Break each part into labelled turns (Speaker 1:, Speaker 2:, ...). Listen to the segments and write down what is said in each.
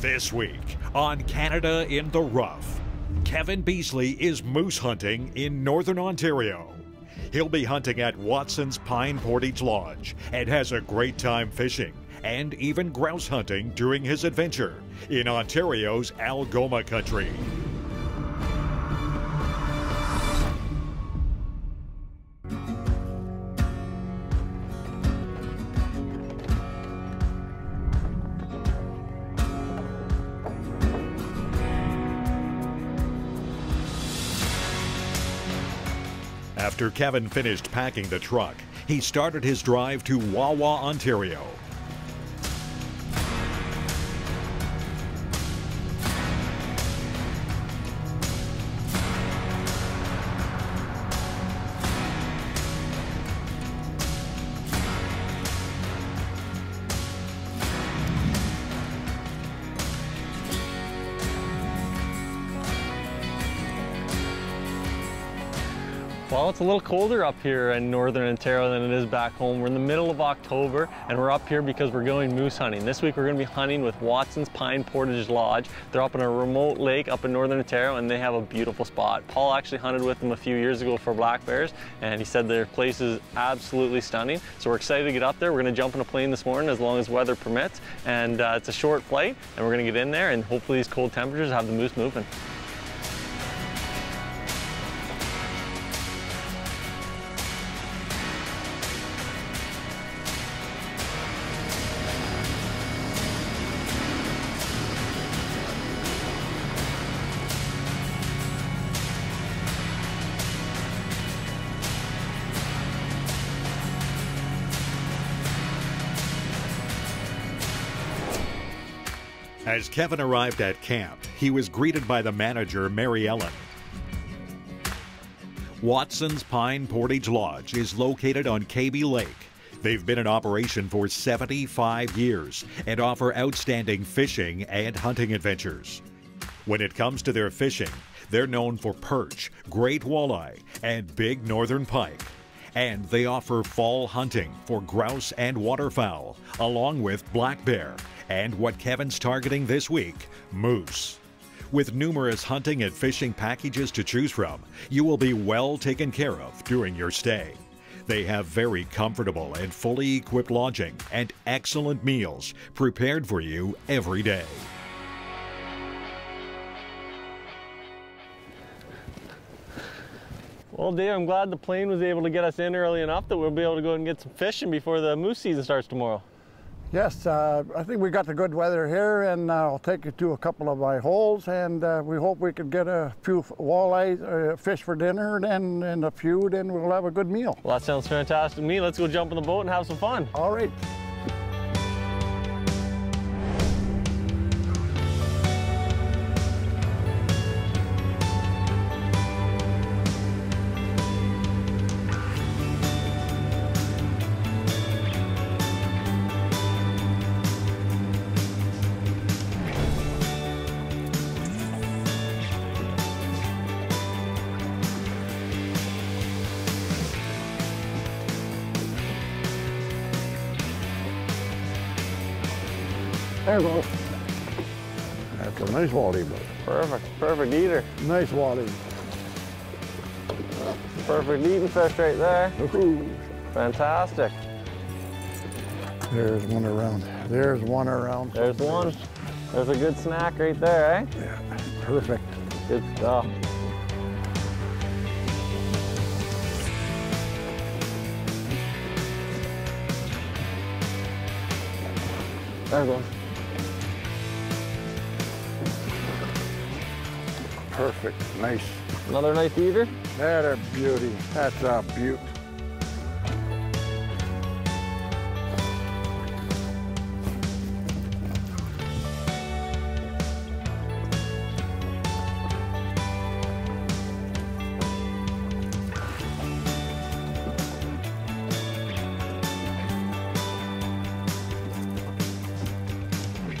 Speaker 1: This week on Canada in the Rough, Kevin Beasley is moose hunting in Northern Ontario. He'll be hunting at Watson's Pine Portage Lodge and has a great time fishing and even grouse hunting during his adventure in Ontario's Algoma country. After Kevin finished packing the truck, he started his drive to Wawa, Ontario.
Speaker 2: It's a little colder up here in northern Ontario than it is back home. We're in the middle of October and we're up here because we're going moose hunting. This week we're going to be hunting with Watson's Pine Portage Lodge. They're up in a remote lake up in northern Ontario and they have a beautiful spot. Paul actually hunted with them a few years ago for black bears and he said their place is absolutely stunning. So we're excited to get up there. We're going to jump in a plane this morning as long as weather permits and uh, it's a short flight and we're going to get in there and hopefully these cold temperatures have the moose moving.
Speaker 1: As Kevin arrived at camp, he was greeted by the manager, Mary Ellen. Watson's Pine Portage Lodge is located on KB Lake. They've been in operation for 75 years and offer outstanding fishing and hunting adventures. When it comes to their fishing, they're known for perch, great walleye, and big northern pike. And they offer fall hunting for grouse and waterfowl, along with black bear, and what Kevin's targeting this week moose. With numerous hunting and fishing packages to choose from, you will be well taken care of during your stay. They have very comfortable and fully equipped lodging and excellent meals prepared for you every day.
Speaker 2: Well, Dave, I'm glad the plane was able to get us in early enough that we'll be able to go and get some fishing before the moose season starts tomorrow.
Speaker 3: Yes, uh, I think we got the good weather here, and uh, I'll take you to a couple of my holes, and uh, we hope we can get a few walleye uh, fish for dinner, and, and a few, then we'll have a good meal.
Speaker 2: Well, that sounds fantastic to me. Let's go jump in the boat and have some fun.
Speaker 3: All right. There we. That's a nice walleye, bud.
Speaker 2: Perfect, perfect eater.
Speaker 3: Nice walleye.
Speaker 2: Perfect eating fish right there.
Speaker 3: Woohoo.
Speaker 2: Fantastic.
Speaker 3: There's one around. There's one around.
Speaker 2: There's one. There's a good snack right there, eh?
Speaker 3: Yeah, perfect.
Speaker 2: Good stuff. There we
Speaker 3: Perfect. Nice.
Speaker 2: Another nice eater.
Speaker 3: That a beauty. That's a beaut.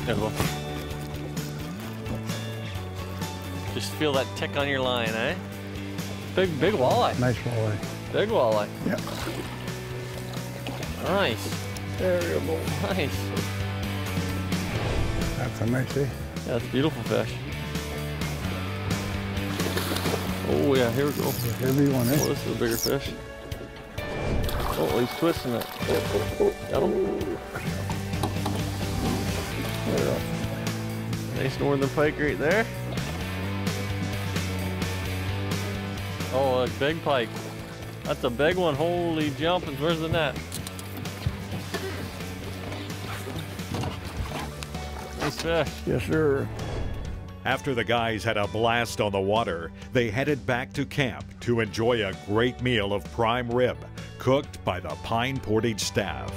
Speaker 2: There we go. Feel that tick on your line, eh? Big, big walleye.
Speaker 3: Nice walleye.
Speaker 2: Big walleye.
Speaker 3: Yeah.
Speaker 2: Nice.
Speaker 3: Go.
Speaker 2: Nice.
Speaker 3: That's a nice, eh?
Speaker 4: Yeah, a beautiful fish. Oh yeah, here we go.
Speaker 3: Heavy one,
Speaker 4: Oh,
Speaker 3: eh?
Speaker 4: this is a bigger fish. Oh, he's twisting it. Oh, oh, oh. Got him. Nice northern pike right there. Oh, a big pike. That's a big one. Holy jumping. Where's the net? Nice fish.
Speaker 3: Yes, sir.
Speaker 1: After the guys had a blast on the water, they headed back to camp to enjoy a great meal of prime rib cooked by the Pine Portage staff.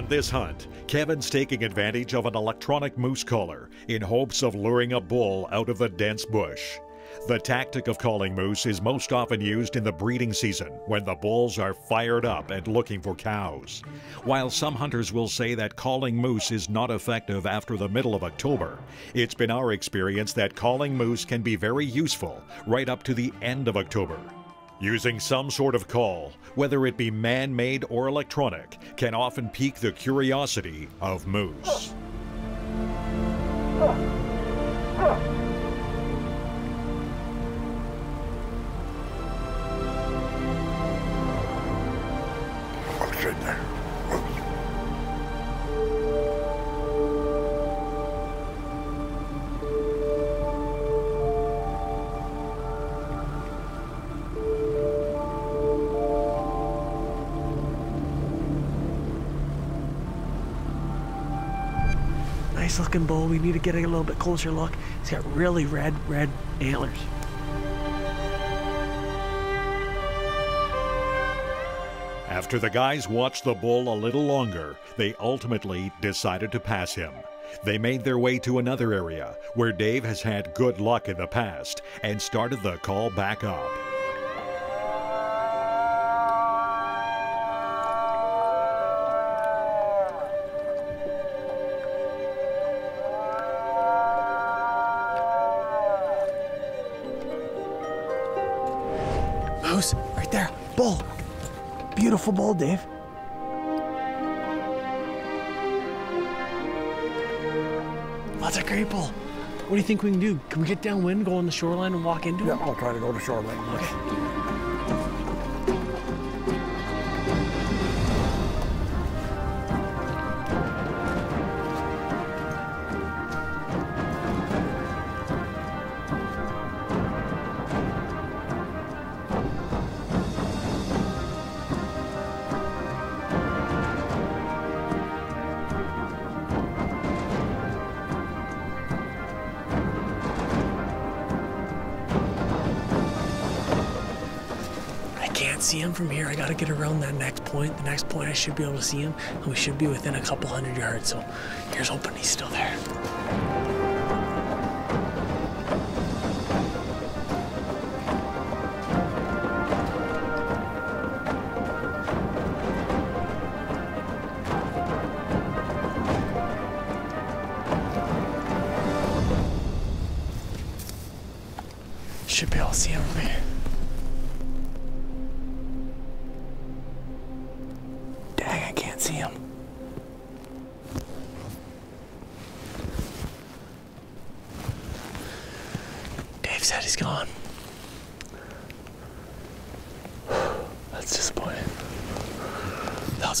Speaker 1: On this hunt, Kevin's taking advantage of an electronic moose caller in hopes of luring a bull out of the dense bush. The tactic of calling moose is most often used in the breeding season when the bulls are fired up and looking for cows. While some hunters will say that calling moose is not effective after the middle of October, it's been our experience that calling moose can be very useful right up to the end of October. Using some sort of call, whether it be man made or electronic, can often pique the curiosity of moose.
Speaker 2: Nice looking bull. We need to get a little bit closer look. He's got really red, red antlers.
Speaker 1: After the guys watched the bull a little longer, they ultimately decided to pass him. They made their way to another area where Dave has had good luck in the past and started the call back up.
Speaker 2: Right there. Bull. Beautiful bull, Dave. That's a great bull. What do you think we can do? Can we get downwind, go on the shoreline, and walk into
Speaker 3: it?
Speaker 2: Yeah.
Speaker 3: I'll try to go to shoreline.
Speaker 2: Okay. See him from here. I gotta get around that next point. The next point, I should be able to see him, and we should be within a couple hundred yards. So here's hoping he's still there. Should be able to see him from here. Dang, I can't see him. Dave said he's gone.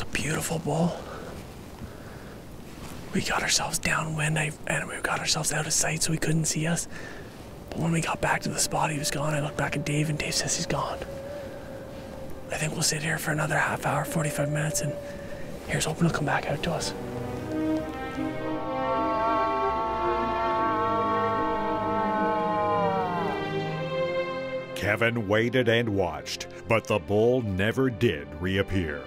Speaker 2: was a beautiful bull. We got ourselves downwind I, and we got ourselves out of sight so he couldn't see us. But when we got back to the spot, he was gone. I looked back at Dave, and Dave says he's gone. I think we'll sit here for another half hour, 45 minutes, and here's hoping he'll come back out to us.
Speaker 1: Kevin waited and watched, but the bull never did reappear.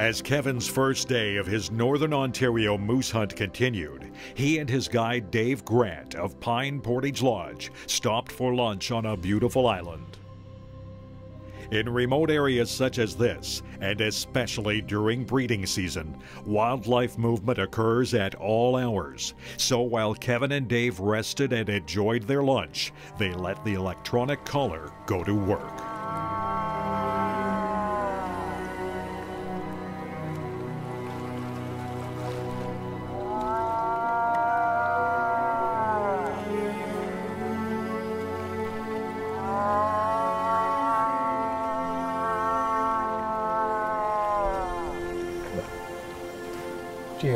Speaker 1: As Kevin's first day of his Northern Ontario moose hunt continued, he and his guide Dave Grant of Pine Portage Lodge stopped for lunch on a beautiful island. In remote areas such as this, and especially during breeding season, wildlife movement occurs at all hours. So while Kevin and Dave rested and enjoyed their lunch, they let the electronic caller go to work.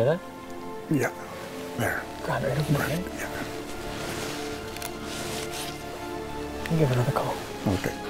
Speaker 2: Hear that?
Speaker 3: Yeah, there.
Speaker 2: Grab it right over there. right?
Speaker 3: Yeah.
Speaker 2: I'll give another call.
Speaker 3: Okay.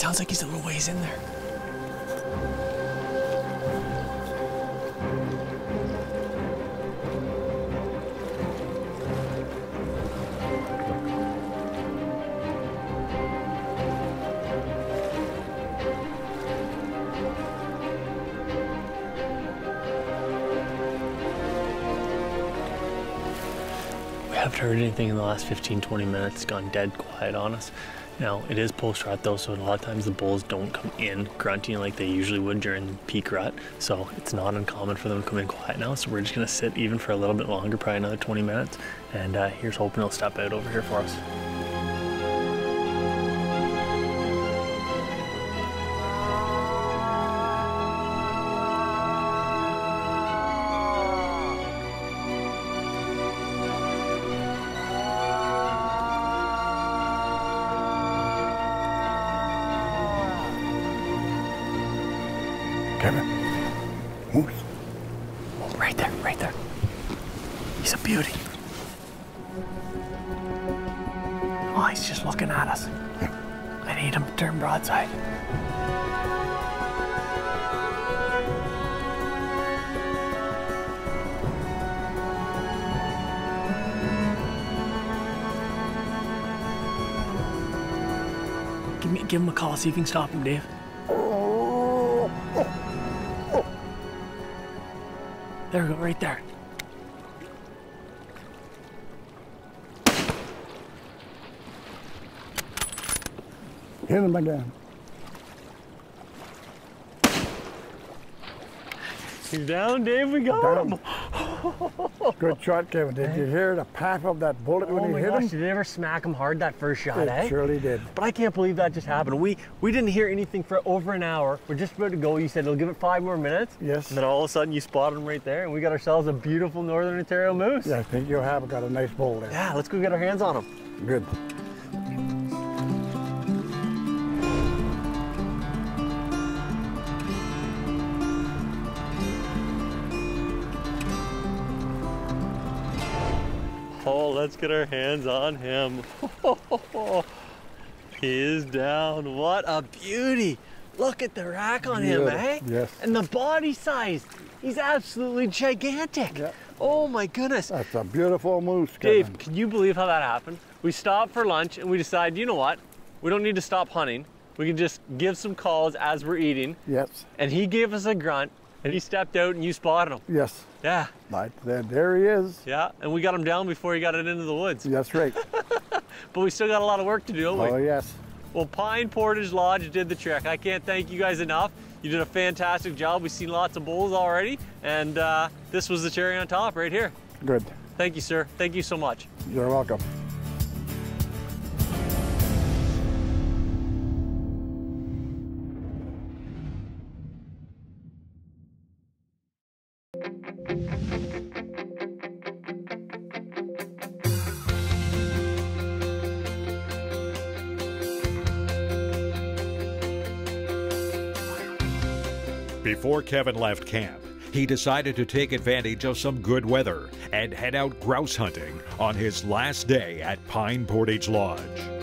Speaker 2: Sounds like he's a little ways in there. We haven't heard anything in the last 15, 20 minutes. It's gone dead quiet on us. Now, it is post rut though, so a lot of times the bulls don't come in grunting like they usually would during peak rut. So it's not uncommon for them to come in quiet now. So we're just gonna sit even for a little bit longer, probably another 20 minutes. And uh, here's hoping he'll step out over here for us. Right there, right there. He's a beauty. Oh, he's just looking at us. I need him to turn broadside. Give me, give him a call. See if you can stop him, Dave. There we go, right there.
Speaker 3: Hit him again.
Speaker 4: He's down, Dave. We got
Speaker 3: Down.
Speaker 4: him.
Speaker 3: Good shot, Kevin. Did you hear the pop of that bullet
Speaker 2: Oh
Speaker 3: when he hit
Speaker 2: gosh,
Speaker 3: him?
Speaker 2: did it ever smack him hard that first shot,
Speaker 3: It
Speaker 2: eh?
Speaker 3: surely did.
Speaker 2: But I can't believe that just happened. We we didn't hear anything for over an hour. We're just about to go. You said it'll give it five more minutes.
Speaker 3: Yes.
Speaker 2: And then all of a sudden you spotted him right there, and we got ourselves a beautiful Northern Ontario moose.
Speaker 3: Yeah, I think you have got a nice bull there.
Speaker 2: Yeah, let's go get our hands on him.
Speaker 3: Good.
Speaker 2: Oh, let's get our hands on him. he is down. What a beauty. Look at the rack on him, eh?
Speaker 3: yes.
Speaker 2: And the body size. He's absolutely gigantic.
Speaker 3: Yeah.
Speaker 2: Oh my goodness.
Speaker 3: That's a beautiful moose,
Speaker 2: Dave, can you believe how that happened? We stopped for lunch and we decided, you know what? We don't need to stop hunting. We can just give some calls as we're eating.
Speaker 3: Yes,
Speaker 2: And he gave us a grunt and he stepped out and you spotted him.
Speaker 3: yes.
Speaker 2: Yeah,
Speaker 3: Right there, there he is.
Speaker 2: yeah. And we got him down before he got it into the woods.
Speaker 3: That's right.
Speaker 2: But we still got a lot of work to do, don't we?
Speaker 3: oh, yes.
Speaker 2: Well, Pine Portage Lodge did the trick. I can't thank you guys enough. You did a fantastic job. We've seen lots of bulls already, and uh, this was the cherry on top right here.
Speaker 3: Good.
Speaker 2: Thank you, sir. Thank you so much.
Speaker 3: You're welcome.
Speaker 1: Before Kevin left camp, he decided to take advantage of some good weather and head out grouse hunting on his last day at Pine Portage Lodge.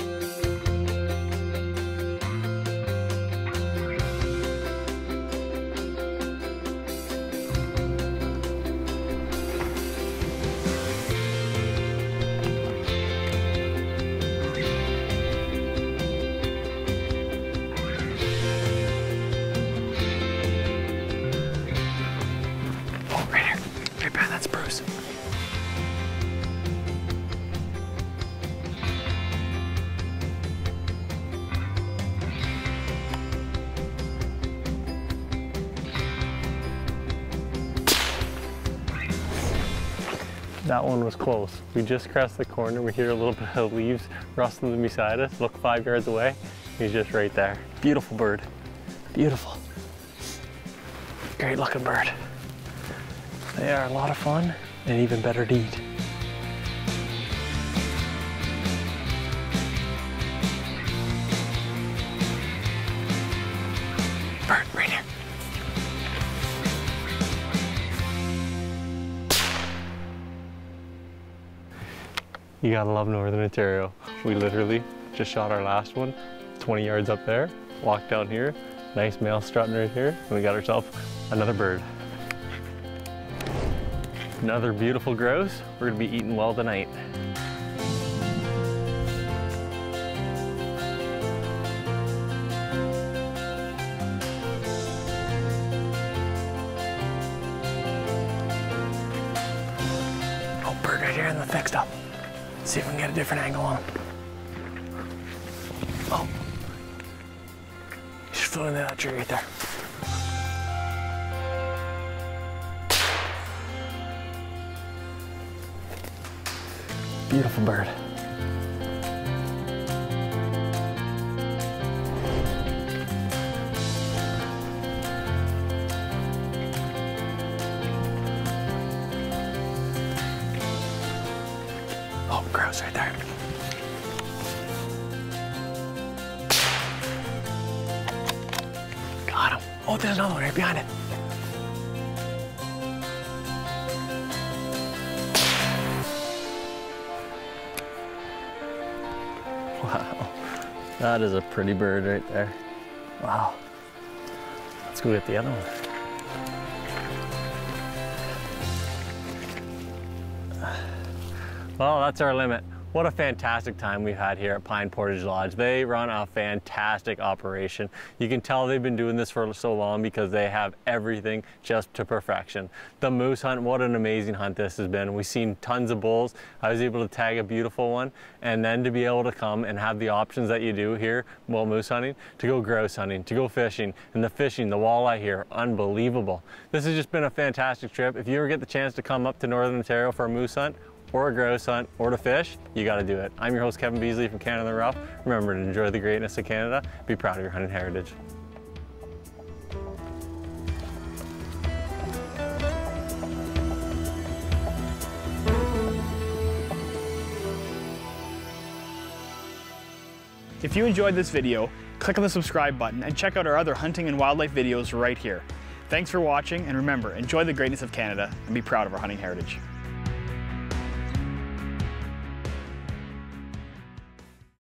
Speaker 2: That one was close. We just crossed the corner. We hear a little bit of leaves rustling beside us. Look five yards away. He's just right there. Beautiful bird. Beautiful. Great looking bird. They are a lot of fun and even better to eat. You gotta love Northern Ontario. We literally just shot our last one 20 yards up there, walked down here, nice male strutting right here, and we got ourselves another bird. Another beautiful grouse. We're gonna be eating well tonight. Different angle on. Oh. He's flew that tree right there. Beautiful bird. There's another one right behind it. Wow. That is a pretty bird right there. Wow. Let's go get the other one. Well, that's our limit. What a fantastic time we've had here at Pine Portage Lodge. They run a fantastic operation. You can tell they've been doing this for so long because they have everything just to perfection. The moose hunt, what an amazing hunt this has been. We've seen tons of bulls. I was able to tag a beautiful one and then to be able to come and have the options that you do here while moose hunting, to go grouse hunting, to go fishing, and the fishing, the walleye here, unbelievable. This has just been a fantastic trip. If you ever get the chance to come up to Northern Ontario for a moose hunt or a grouse hunt or to fish, you got to do it. I'm your host Kevin Beasley from Canada the Rough. Remember to enjoy the greatness of Canada. Be proud of your hunting heritage.
Speaker 5: If you enjoyed this video, click on the subscribe button and check out our other hunting and wildlife videos right here. Thanks for watching and remember, enjoy the greatness of Canada and be proud of our hunting heritage.